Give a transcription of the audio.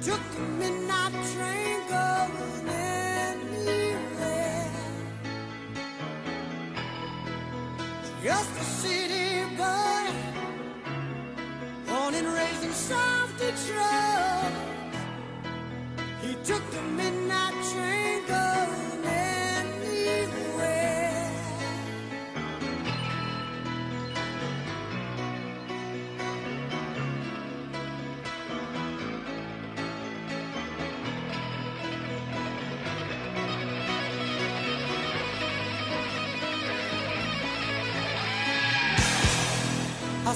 took the midnight train going anywhere. Just a city boy, born and raised in South Detroit.